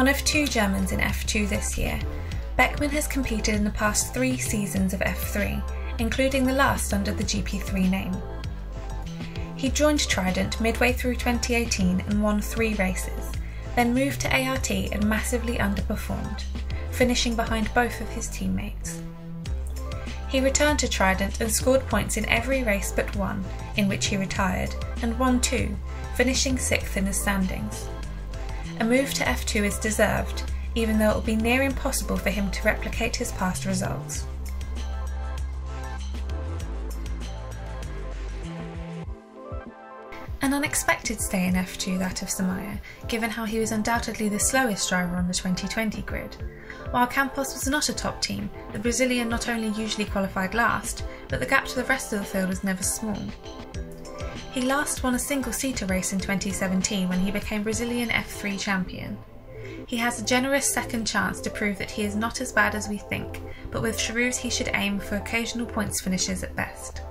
One of two Germans in F2 this year, Beckmann has competed in the past three seasons of F3, including the last under the GP3 name. He joined Trident midway through 2018 and won three races, then moved to ART and massively underperformed, finishing behind both of his teammates. He returned to Trident and scored points in every race but one, in which he retired, and won two, finishing sixth in his standings. A move to F2 is deserved, even though it will be near impossible for him to replicate his past results. An unexpected stay in F2 that of Samaia, given how he was undoubtedly the slowest driver on the 2020 grid. While Campos was not a top team, the Brazilian not only usually qualified last, but the gap to the rest of the field was never small. He last won a single seater race in 2017 when he became Brazilian F3 champion. He has a generous second chance to prove that he is not as bad as we think, but with Charouz he should aim for occasional points finishes at best.